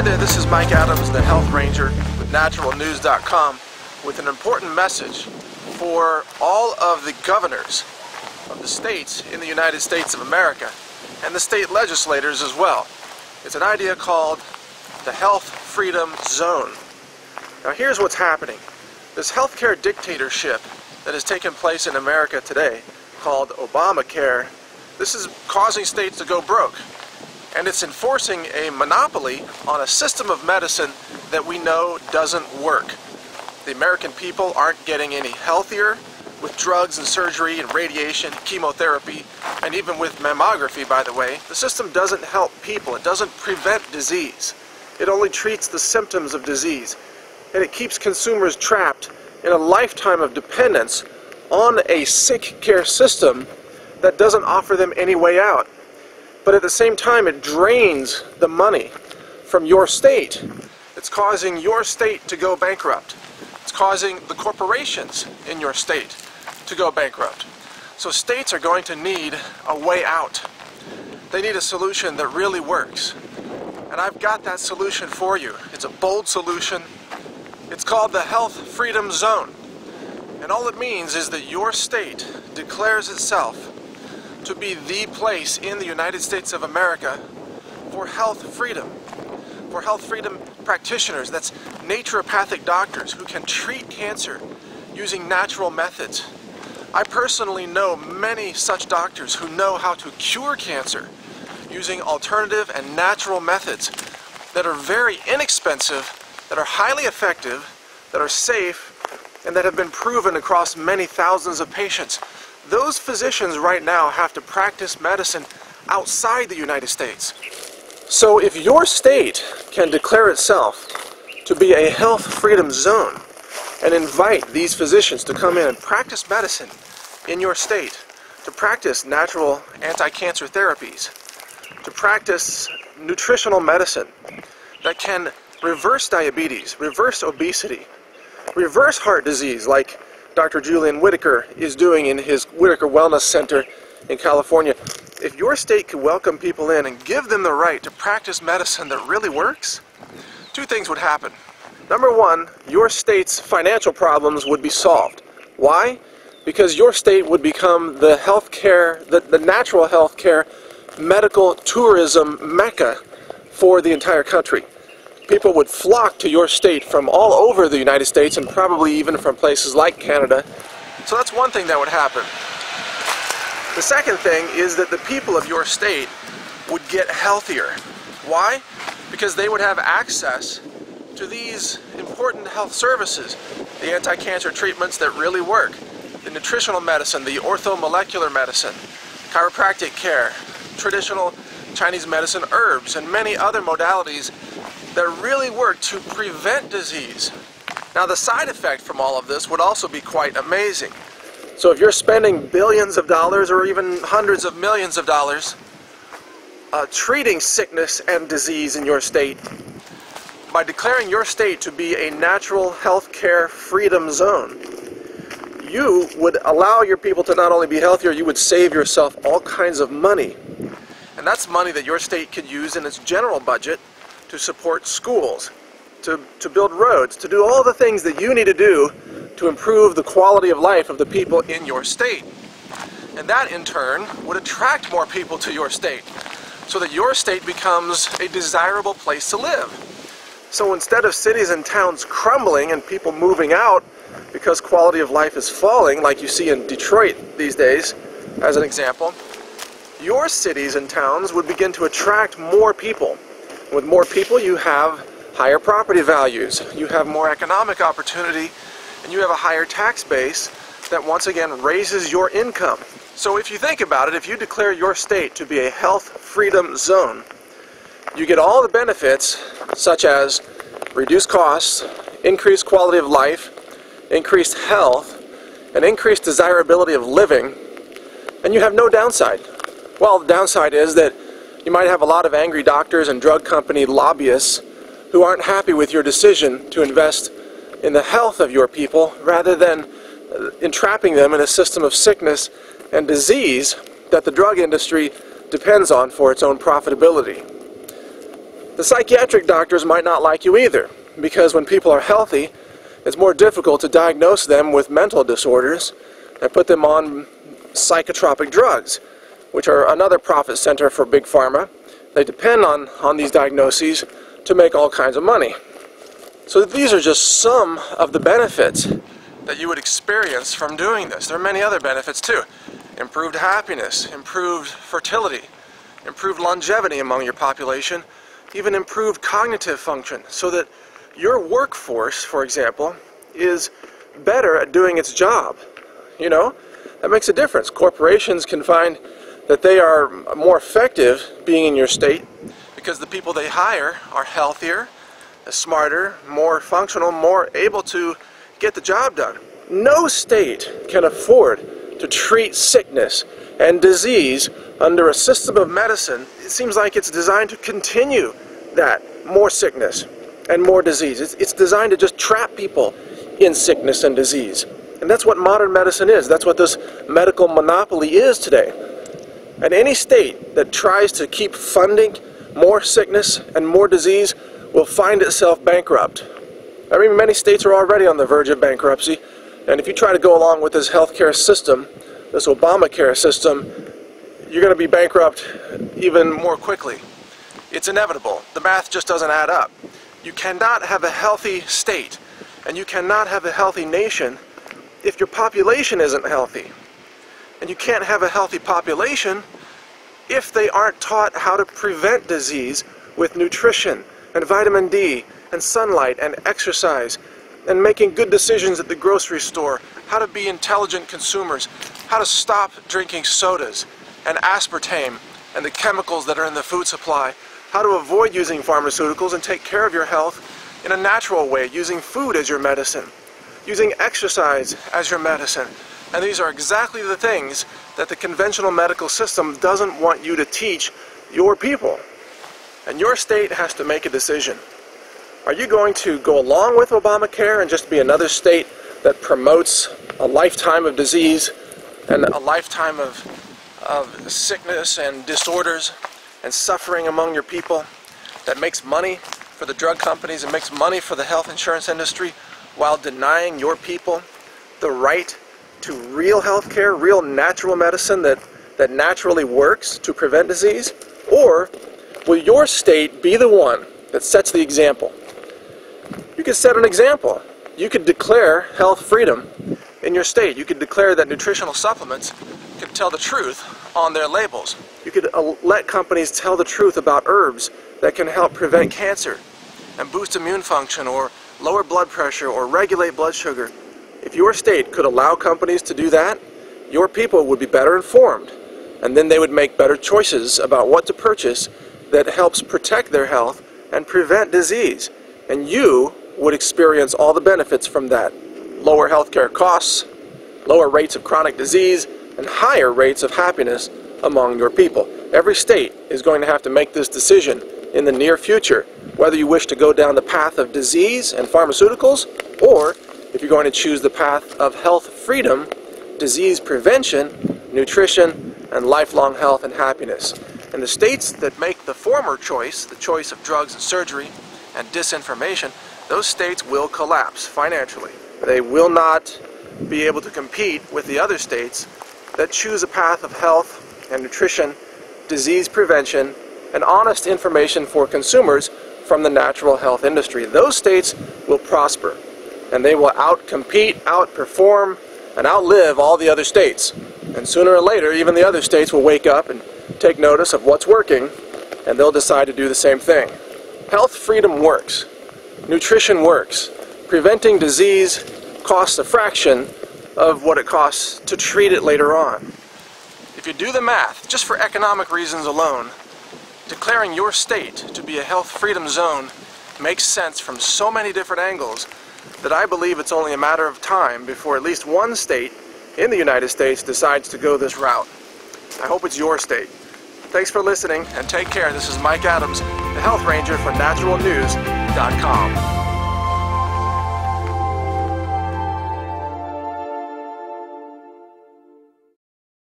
Hi there, this is Mike Adams, the Health Ranger with naturalnews.com with an important message for all of the governors of the states in the United States of America and the state legislators as well. It's an idea called the Health Freedom Zone. Now here's what's happening. This healthcare dictatorship that has taken place in America today called Obamacare, this is causing states to go broke and it's enforcing a monopoly on a system of medicine that we know doesn't work. The American people aren't getting any healthier with drugs and surgery and radiation, chemotherapy, and even with mammography, by the way. The system doesn't help people. It doesn't prevent disease. It only treats the symptoms of disease. And it keeps consumers trapped in a lifetime of dependence on a sick care system that doesn't offer them any way out but at the same time it drains the money from your state. It's causing your state to go bankrupt. It's causing the corporations in your state to go bankrupt. So states are going to need a way out. They need a solution that really works. And I've got that solution for you. It's a bold solution. It's called the Health Freedom Zone. And all it means is that your state declares itself to be the place in the United States of America for health freedom. For health freedom practitioners, that's naturopathic doctors who can treat cancer using natural methods. I personally know many such doctors who know how to cure cancer using alternative and natural methods that are very inexpensive, that are highly effective, that are safe, and that have been proven across many thousands of patients those physicians right now have to practice medicine outside the United States. So if your state can declare itself to be a health freedom zone and invite these physicians to come in and practice medicine in your state, to practice natural anti-cancer therapies, to practice nutritional medicine that can reverse diabetes, reverse obesity, reverse heart disease like Dr. Julian Whitaker is doing in his Whitaker Wellness Center in California. If your state could welcome people in and give them the right to practice medicine that really works, two things would happen. Number one, your state's financial problems would be solved. Why? Because your state would become the healthcare, the, the natural healthcare, medical tourism mecca for the entire country people would flock to your state from all over the United States and probably even from places like Canada. So that's one thing that would happen. The second thing is that the people of your state would get healthier. Why? Because they would have access to these important health services, the anti-cancer treatments that really work, the nutritional medicine, the orthomolecular medicine, chiropractic care, traditional Chinese medicine herbs, and many other modalities that really work to prevent disease. Now the side effect from all of this would also be quite amazing. So if you're spending billions of dollars or even hundreds of millions of dollars uh, treating sickness and disease in your state, by declaring your state to be a natural health care freedom zone, you would allow your people to not only be healthier, you would save yourself all kinds of money. And that's money that your state could use in its general budget to support schools, to, to build roads, to do all the things that you need to do to improve the quality of life of the people in your state. And that in turn would attract more people to your state so that your state becomes a desirable place to live. So instead of cities and towns crumbling and people moving out because quality of life is falling, like you see in Detroit these days, as an example, your cities and towns would begin to attract more people with more people, you have higher property values, you have more economic opportunity, and you have a higher tax base that once again raises your income. So if you think about it, if you declare your state to be a health freedom zone, you get all the benefits such as reduced costs, increased quality of life, increased health, and increased desirability of living, and you have no downside. Well, the downside is that you might have a lot of angry doctors and drug company lobbyists who aren't happy with your decision to invest in the health of your people rather than uh, entrapping them in a system of sickness and disease that the drug industry depends on for its own profitability. The psychiatric doctors might not like you either, because when people are healthy, it's more difficult to diagnose them with mental disorders and put them on psychotropic drugs, which are another profit center for Big Pharma. They depend on, on these diagnoses to make all kinds of money. So these are just some of the benefits that you would experience from doing this. There are many other benefits too. Improved happiness, improved fertility, improved longevity among your population, even improved cognitive function so that your workforce, for example, is better at doing its job. You know, that makes a difference. Corporations can find that they are more effective being in your state because the people they hire are healthier, smarter, more functional, more able to get the job done. No state can afford to treat sickness and disease under a system of medicine. It seems like it's designed to continue that more sickness and more disease. It's, it's designed to just trap people in sickness and disease. And that's what modern medicine is. That's what this medical monopoly is today. And any state that tries to keep funding more sickness and more disease will find itself bankrupt. I mean, many states are already on the verge of bankruptcy. And if you try to go along with this healthcare system, this Obamacare system, you're going to be bankrupt even more quickly. It's inevitable. The math just doesn't add up. You cannot have a healthy state and you cannot have a healthy nation if your population isn't healthy. And you can't have a healthy population if they aren't taught how to prevent disease with nutrition and vitamin D and sunlight and exercise and making good decisions at the grocery store, how to be intelligent consumers, how to stop drinking sodas and aspartame and the chemicals that are in the food supply, how to avoid using pharmaceuticals and take care of your health in a natural way, using food as your medicine, using exercise as your medicine. And these are exactly the things that the conventional medical system doesn't want you to teach your people. And your state has to make a decision. Are you going to go along with Obamacare and just be another state that promotes a lifetime of disease and a lifetime of, of sickness and disorders and suffering among your people that makes money for the drug companies and makes money for the health insurance industry while denying your people the right to real health care, real natural medicine that, that naturally works to prevent disease? Or will your state be the one that sets the example? You could set an example. You could declare health freedom in your state. You could declare that nutritional supplements can tell the truth on their labels. You could uh, let companies tell the truth about herbs that can help prevent cancer and boost immune function or lower blood pressure or regulate blood sugar. If your state could allow companies to do that, your people would be better informed and then they would make better choices about what to purchase that helps protect their health and prevent disease. And you would experience all the benefits from that. Lower healthcare costs, lower rates of chronic disease, and higher rates of happiness among your people. Every state is going to have to make this decision in the near future, whether you wish to go down the path of disease and pharmaceuticals, or if you're going to choose the path of health freedom, disease prevention, nutrition, and lifelong health and happiness. And the states that make the former choice, the choice of drugs and surgery and disinformation, those states will collapse financially. They will not be able to compete with the other states that choose a path of health and nutrition, disease prevention, and honest information for consumers from the natural health industry. Those states will prosper and they will outcompete, outperform, and outlive all the other states. And sooner or later, even the other states will wake up and take notice of what's working and they'll decide to do the same thing. Health freedom works. Nutrition works. Preventing disease costs a fraction of what it costs to treat it later on. If you do the math, just for economic reasons alone, declaring your state to be a health freedom zone makes sense from so many different angles that I believe it's only a matter of time before at least one state in the United States decides to go this route. I hope it's your state. Thanks for listening and take care. This is Mike Adams, the Health Ranger for NaturalNews.com.